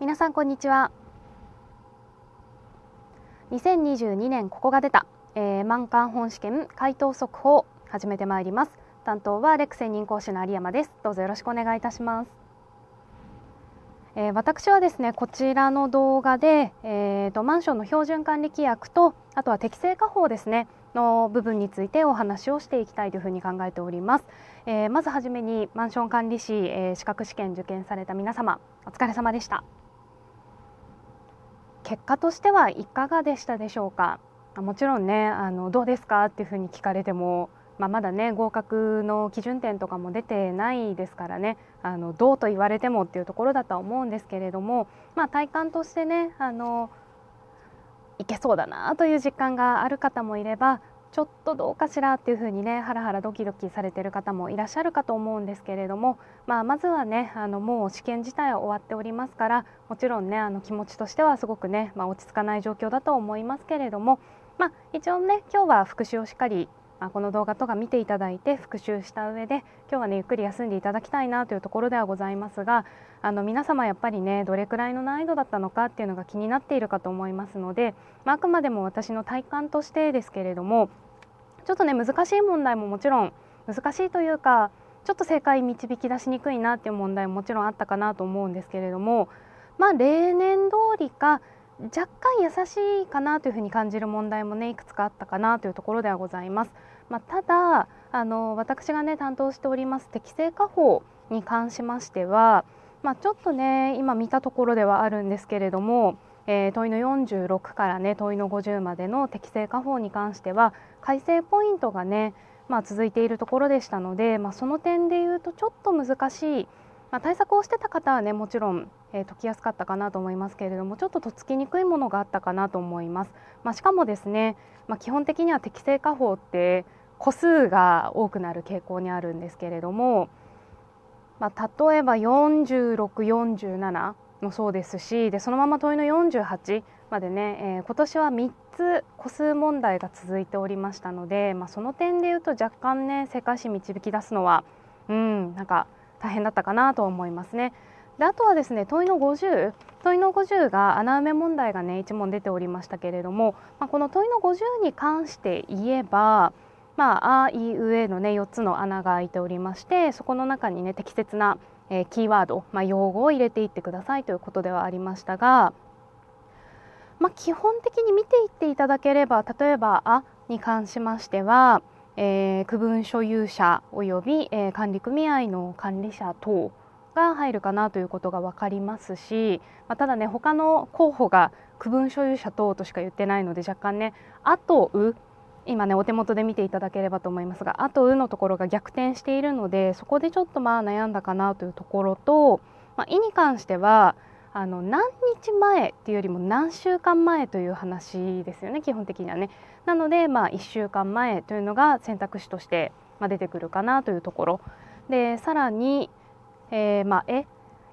皆さんこんにちは。2022年ここが出た、えー、満館本試験回答速報始めてまいります。担当はレク専任講師の有山です。どうぞよろしくお願いいたします。えー、私はですねこちらの動画で、えーと、マンションの標準管理規約とあとは適正化法ですねの部分についてお話をしていきたいというふうに考えております、えー、まずはじめにマンション管理士、え資格試験受験された皆様お疲れ様でした。結果としてはいかがでしたでしょうか？もちろんねあのどうですかっていうふうに聞かれても、まあ、まだね合格の基準点とかも出てないですからねあのどうと言われてもっていうところだとは思うんですけれども、まあ、体感としてねあのいけそうだなという実感がある方もいればちょっとどうかしらっていうふうにねハラハラドキドキされてる方もいらっしゃるかと思うんですけれども、まあ、まずはねあのもう試験自体は終わっておりますからもちろんねあの気持ちとしてはすごくね、まあ、落ち着かない状況だと思いますけれども、まあ、一応ね今日は復習をしっかりまこの動画とか見ていただいて復習した上で今日はねゆっくり休んでいただきたいなというところではございますがあの皆様やっぱりねどれくらいの難易度だったのかっていうのが気になっているかと思いますので、ま、あくまでも私の体感としてですけれどもちょっとね難しい問題ももちろん難しいというかちょっと正解導き出しにくいなっていう問題ももちろんあったかなと思うんですけれどもまあ例年通りか若干優しいかなというふうに感じる問題もねいくつかあったかなというところではございます。まあ、ただあの私がね担当しております適正化法に関しましては、まあ、ちょっとね今見たところではあるんですけれども、えー、問いの46からね問いの50までの適正化法に関しては改正ポイントがね、まあ、続いているところでしたので、まあ、その点で言うとちょっと難しい、まあ、対策をしてた方はねもちろん、えー、解きやすかったかなと思いますけれどもちょっととっつきにくいものがあったかなと思います。ま、しかもですね、ま、基本的には適正化法って個数が多くなる傾向にあるんですけれども、ま、例えば4647もそうですしでそのまま問いの48までね、えー、今年は3つ個数問題が続いておりましたので、まあ、その点でいうと若干ね世界史導き出すのはうんなんか大変だったかなと思いますね。であとはですね問いの50問いの50が穴埋め問題がね1問出ておりましたけれども、まあ、この問いの50に関して言えばまあ、あいうえのね4つの穴が開いておりましてそこの中にね適切な、え、キーワード、まあ、用語を入れていってくださいということではありましたが、まあ、基本的に見ていっていただければ例えば「あ」に関しましては、えー、区分所有者および、えー、管理組合の管理者等が入るかなということが分かりますし、まあ、ただね他の候補が区分所有者等としか言ってないので若干ね「あ」と「う」今ねお手元で見ていただければと思いますがあと「う」のところが逆転しているのでそこでちょっとまあ悩んだかなというところと「まあ、い」に関してはあの何日前っていうよりも何週間前という話ですよね基本的にはね。なので、まあ、1週間前というのが選択肢として出てくるかなというところでさらに、えー、まあ、絵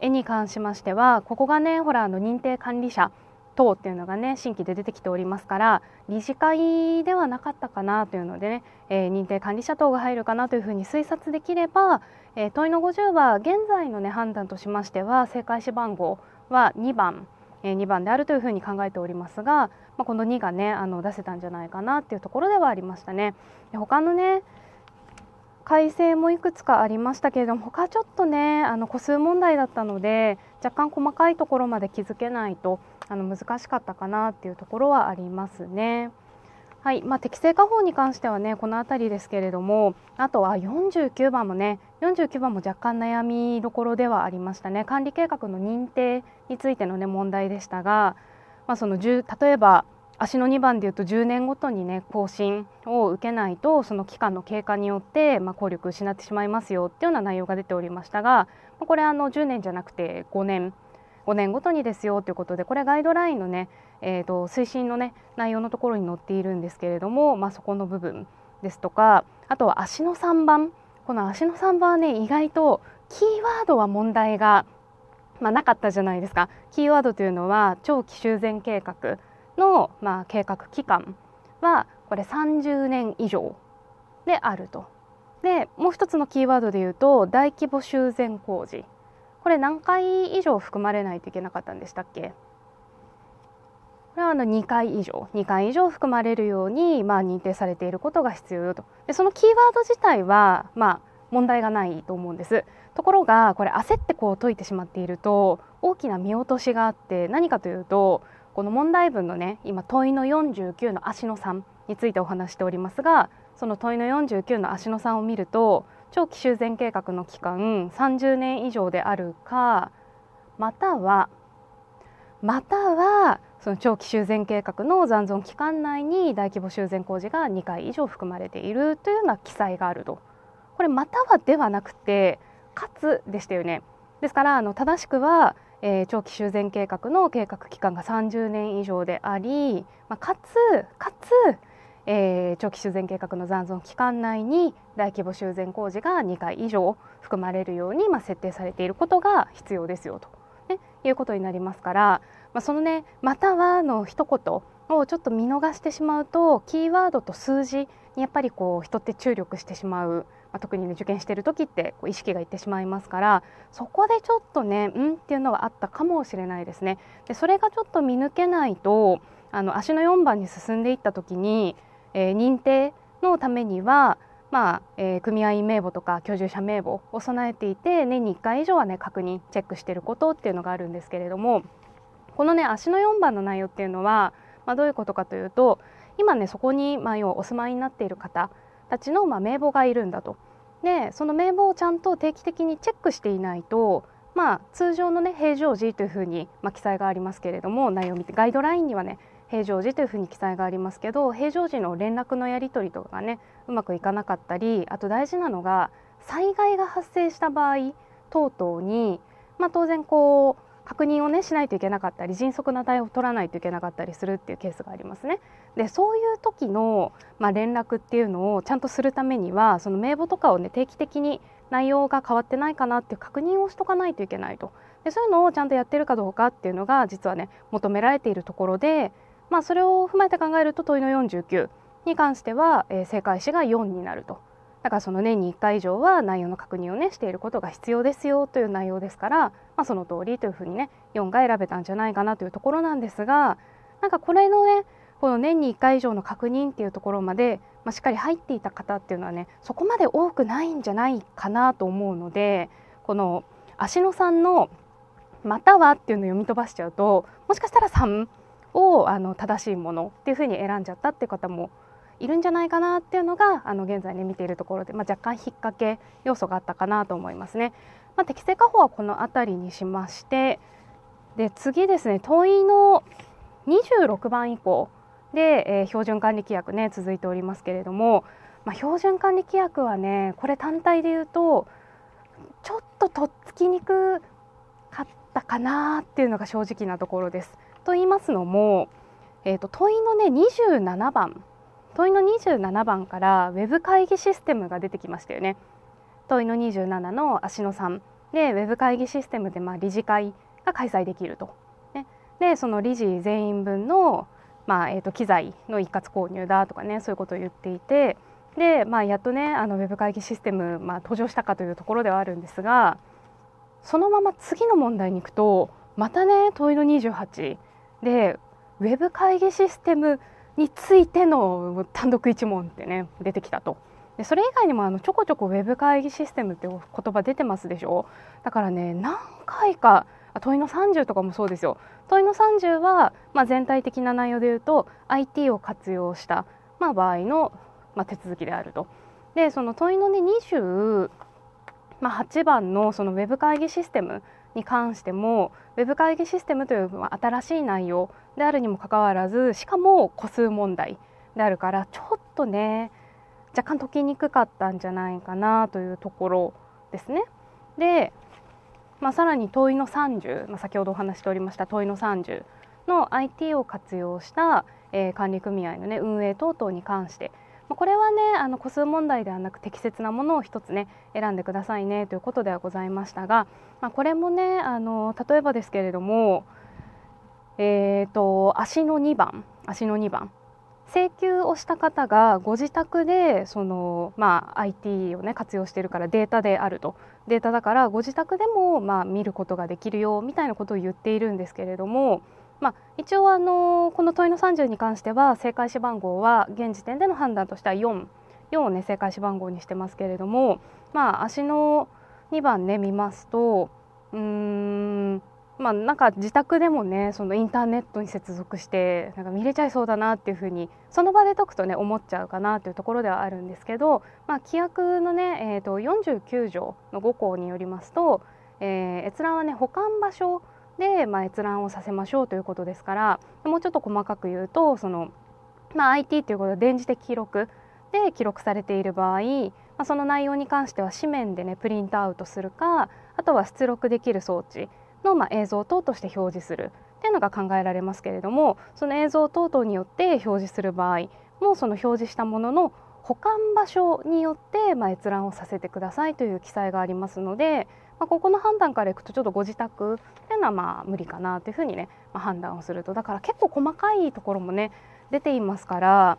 絵に関しましてはここがねほらあの認定管理者等っていうのがね新規で出てきておりますから理事会ではなかったかなというのでね、えー、認定管理者等が入るかなというふうに推察できれば、えー、問いの50は現在のね判断としましては正解詞番号は2番、えー、2番であるというふうに考えておりますが、まあ、この2がねあの出せたんじゃないかなっていうところではありましたね。で他のね改正もいくつかありましたけれども他ちょっとねあの個数問題だったので若干細かいところまで気づけないとあの難しかったかなっていうところはありますね。はいまあ、適正化法に関してはねこの辺りですけれどもあとは49番もね49番も若干悩みどころではありましたね管理計画の認定についてのね問題でしたが、まあ、その例えば足の2番でいうと10年ごとにね更新を受けないとその期間の経過によって、まあ、効力を失ってしまいますよっていうような内容が出ておりましたがこれあの10年じゃなくて5年5年ごとにですよということでこれガイドラインのね、えーと、推進のね内容のところに載っているんですけれども、まあ、そこの部分ですとかあとは足の3番。この足の3番はね意外とキーワードは問題が、まあ、なかったじゃないですか。キーワードというのは長期修繕計画の、まあ、計画期間はこれ30年以上であると。でもう一つのキーワードで言うと大規模修繕工事。これ何回以上含まれないといけなかったんでしたっけ？これはあの2回以上。2回以上含まれるようにまあ認定されていることが必要よと。でそのキーワード自体はまあ問題がないと思うんです。ところがこれ焦ってこう解いてしまっていると大きな見落としがあって何かというとこの問題文のね今問いの49の足の3についてお話しておりますがその問いの49の足の3を見ると長期修繕計画の期間30年以上であるかまたはまたはその長期修繕計画の残存期間内に大規模修繕工事が2回以上含まれているというような記載があると。これまたはではなくてかつでしたよね。ですからあの正しくは、えー、長期修繕計画の計画期間が30年以上であり、まあ、かつかつ、えー、長期修繕計画の残存期間内に大規模修繕工事が2回以上含まれるように、まあ、設定されていることが必要ですよと、ね、いうことになりますからまあ、そのね「または」の一言をちょっと見逃してしまうとキーワードと数字にやっぱりこう人って注力してしまう、まあ、特にね受験してる時ってこう意識がいってしまいますからそこでちょっとねうんっていうのはあったかもしれないですね。でそれがちょっと見抜けないとあの足の4番に進んでいった時に、えー、認定のためにはまあえー、組合員名簿とか居住者名簿を備えていて年に1回以上はね確認チェックしていることっていうのがあるんですけれどもこのね足の4番の内容っていうのは、まあ、どういうことかというと今ねそこに、まあ、要はお住まいになっている方たちの、まあ、名簿がいるんだと。でその名簿をちゃんと定期的にチェックしていないと、まあ、通常のね平常時というふうに、まあ、記載がありますけれども内容を見てガイドラインにはね平常時というふうに記載がありますけど平常時の連絡のやり取りとかがねうまくいかなかったりあと大事なのが災害が発生した場合等々に、まあ、当然こう確認をねしないといけなかったり迅速な対応を取らないといけなかったりするっていうケースがありますね。でそういう時の、まあ、連絡っていうのをちゃんとするためにはその名簿とかをね定期的に内容が変わってないかなっていう確認をしとかないといけないとでそういうのをちゃんとやってるかどうかっていうのが実はね求められているところで、まあ、それを踏まえて考えると問いの49に関しては、えー、正解詞が4になると。だからその年に1回以上は内容の確認をねしていることが必要ですよという内容ですから、まあ、その通りというふうにね4が選べたんじゃないかなというところなんですがなんかこれのねこの年に1回以上の確認っていうところまで、まあ、しっかり入っていた方っていうのはねそこまで多くないんじゃないかなと思うのでこの芦野さんの「または」っていうのを読み飛ばしちゃうともしかしたら3をあの正しいものっていうふうに選んじゃったっていう方もいるんじゃないかなっていうのがあの現在ね見ているところで、まあ、若干引っ掛け要素があったかなと思いますね。まあ、適正化法はこの辺りにしましてで次ですね問いの26番以降で、えー、標準管理規約ね続いておりますけれども、まあ、標準管理規約はねこれ単体で言うとちょっととっつきにくかったかなっていうのが正直なところです。と言いますのも、えーと問いのね27番問いの27番からウェブ会議システムが出てきましたよね。問いの27の足野さんでウェブ会議システムでまあ理事会が開催できると。ね、でその理事全員分の、まあえー、と機材の一括購入だとかねそういうことを言っていてで、まあ、やっとねあのウェブ会議システム、まあ、登場したかというところではあるんですがそのまま次の問題に行くとまたね問いの28でウェブ会議システムについての単独一問ってね出てきたと。でそれ以外にもあのちょこちょこウェブ会議システムって言葉出てますでしょ？だからね何回か問いの30とかもそうですよ。問いの30は、まあ、全体的な内容で言うと IT を活用した、まあ、場合の、まあ、手続きであると。でその問いのね28、まあ、番のそのウェブ会議システムに関してもウェブ会議システムという新しい内容であるにもかかわらずしかも個数問題であるからちょっとね若干解きにくかったんじゃないかなというところですね。で、まあ、さらに問いの30、まあ、先ほどお話しておりました問いの30の IT を活用した、えー、管理組合の、ね、運営等々に関してこれはねあの個数問題ではなく適切なものを一つね選んでくださいねということではございましたが、まあ、これもねあの例えばですけれどもえーと、足の2番足の2番。請求をした方がご自宅でその、まあ、IT を、ね、活用しているからデータであると。データだからご自宅でも、まあ、見ることができるよみたいなことを言っているんですけれども、まあ、一応あのこの問いの30に関しては正解子番号は現時点での判断としては4。4をね正解子番号にしてますけれどもまあ足の2番ね見ますとうんまあ、なんか自宅でもねそのインターネットに接続してなんか見れちゃいそうだなっていうふうにその場で解くとね思っちゃうかなというところではあるんですけど、まあ、規約のね、えー、と49条の5項によりますと、えー、閲覧はね保管場所で、まあ、閲覧をさせましょうということですからもうちょっと細かく言うとその、まあ、IT ということで電磁的記録で記録されている場合、まあ、その内容に関しては紙面でねプリントアウトするかあとは出力できる装置の、まあ、映像等として表示する。っていうのが考えられますけれどもその映像等々によって表示する場合もその表示したものの保管場所によって、まあ、閲覧をさせてくださいという記載がありますので、まあ、ここの判断からいくとちょっとご自宅いうのはまあ無理かなというふうにね、まあ、判断をすると。だから結構細かいところもね出ていますから、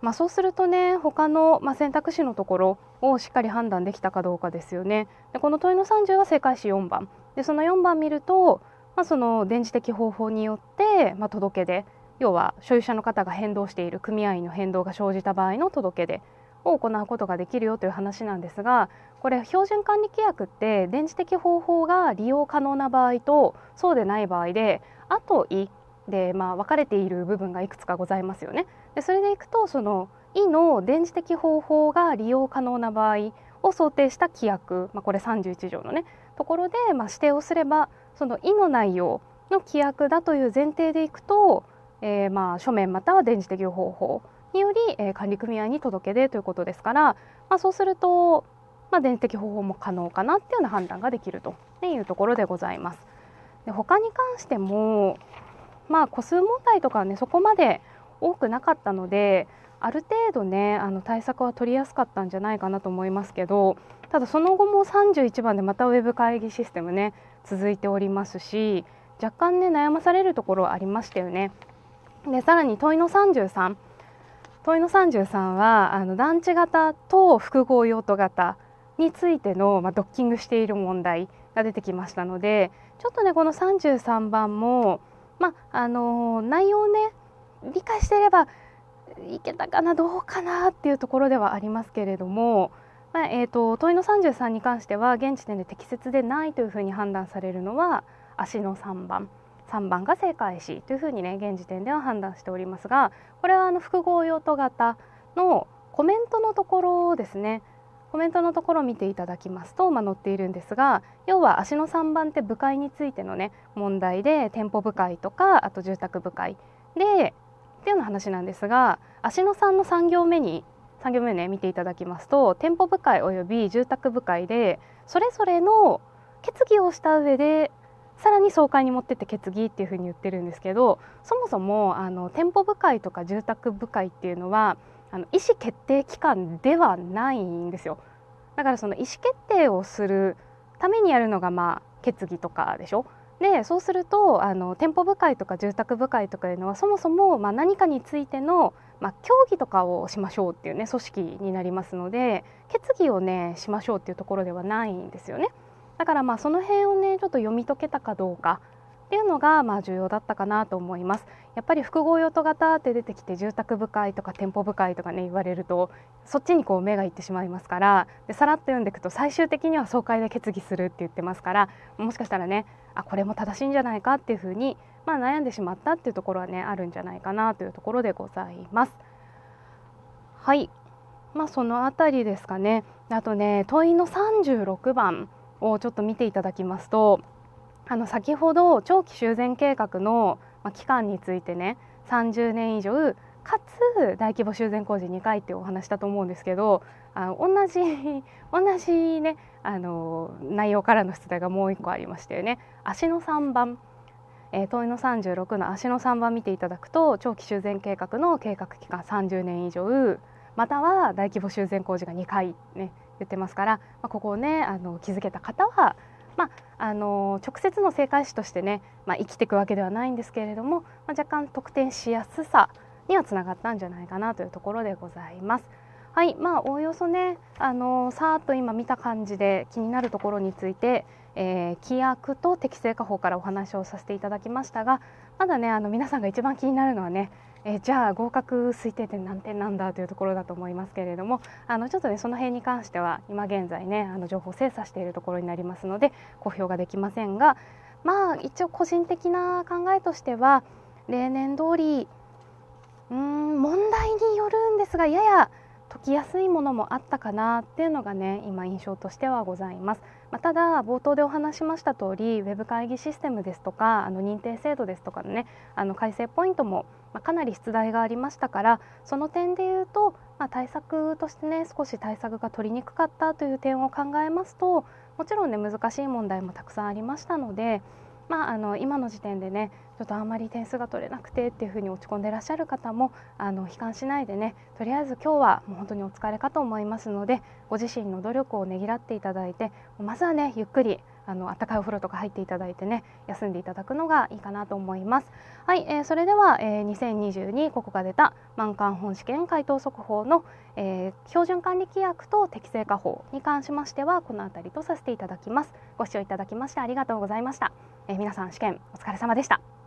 まあ、そうするとね他の、まあ、選択肢のところをしっかり判断できたかどうかですよね。でこの問いの30は正解詞4番。でその4番見ると、まあ、その電磁的方法によって、まあ、届け出。要は所有者の方が変動している組合員の変動が生じた場合の届け出。を行うことができるよという話なんですがこれ標準管理規約って電磁的方法が利用可能な場合とそうでない場合で「あ」と「い」で、まあ、分かれている部分がいくつかございますよね。でそれでいくとその「い」の電磁的方法が利用可能な場合を想定した規約、まあ、これ31条のねところで、まあ、指定をすればその意の内容の規約だという前提でいくと、えー、まあ書面または電磁的方法により、え、管理組合に届け出ということですから、まあ、そうすると、まあ、電磁的方法も可能かなっていうような判断ができるというところでございます。で他に関しても、まあ、個数問題とかはねそこまで多くなかったのである程度ねあの対策は取りやすかったんじゃないかなと思いますけどただその後も31番でまたウェブ会議システムね続いておりますし若干ね悩まされるところはありましたよね。でさらに問いの33問いの33はあの団地型と複合用途型についての、まあ、ドッキングしている問題が出てきましたのでちょっとねこの33番も、まああの内容をね理解していればいけたかなどうかなっていうところではありますけれども、まあ、えーと、問いの33に関しては現時点で適切でないというふうに判断されるのは足の3番。3番が正解しというふうにね現時点では判断しておりますがこれはあの複合用途型のコメントのところですね。コメントのところを見ていただきますと、まあ、載っているんですが要は足の3番って部会についてのね問題で店舗部会とかあと住宅部会でっていうような話なんですが芦野さんの3行目に3行目ね見ていただきますと店舗部会および住宅部会でそれぞれの決議をした上でさらに総会に持ってって決議っていうふうに言ってるんですけどそもそもあの店舗部会とか住宅部会っていうのはあの意思決定機関ではないんですよだからその意思決定をするためにやるのがまあ決議とかでしょでそうするとあの店舗部会とか住宅部会とかいうのはそもそも、まあ、何かについての、まあ、協議とかをしましょうっていうね組織になりますので決議をねしましょうっていうところではないんですよね。だからまあその辺をねちょっと読み解けたかどうかっていうのがまあ重要だったかなと思います。やっぱり複合用途型って出てきて住宅部会とか店舗部会とかね言われるとそっちにこう目がいってしまいますからでさらっと読んでいくと最終的には総会で決議するって言ってますからもしかしたらねあこれも正しいんじゃないかっていうふうに、まあ、悩んでしまったっていうところはねあるんじゃないかなというところでございます。はい。まあそのあたりですかね。あとね問いの36番。をちょっと見ていただきますとあの先ほど長期修繕計画の期間についてね30年以上かつ大規模修繕工事2回ってお話したと思うんですけどあの同じ 同じねあの内容からの出題がもう1個ありましたよね。足の3番えー、問いの36の足の3番見ていただくと長期修繕計画の計画期間30年以上または大規模修繕工事が2回ね言ってますから、まあ、ここをねあの気づけた方はまあ、あの直接の正解詞としてね、まあ、生きていくわけではないんですけれども、まあ、若干得点しやすさにはつながったんじゃないかなというところでございます。はいまあおおよそねあのさーっと今見た感じで気になるところについて、えー、規約と適正化法からお話をさせていただきましたがまだねあの皆さんが一番気になるのはねえ、じゃあ合格推定点何点なんだというところだと思いますけれどもあのちょっとねその辺に関しては今現在ねあの情報精査しているところになりますので公表ができませんがまあ一応個人的な考えとしては例年通りうん問題によるんですがややきやすいものもあったかなっていうのがね今印象としてはございます、まあ、ただ冒頭でお話しました通りウェブ会議システムですとかあの認定制度ですとかのねあの改正ポイントも、ま、かなり出題がありましたからその点で言うと、まあ、対策としてね少し対策が取りにくかったという点を考えますともちろんね難しい問題もたくさんありましたのでまあ、あの今の時点でねちょっとあんまり点数が取れなくてっていうふうに落ち込んでらっしゃる方もあの悲観しないでねとりあえず今日はもう本当にお疲れかと思いますのでご自身の努力をねぎらっていただいてまずはねゆっくりあの温かいお風呂とか入っていただいてね休んでいただくのがいいかなと思います。はい、えー、それでは、えー、2022ここが出た満館本試験回答速報の、えー、標準管理規約と適正化法に関しましてはこの辺りとさせていただきますご視聴いただきましてありがとうございました、え、皆さん試験お疲れ様でした。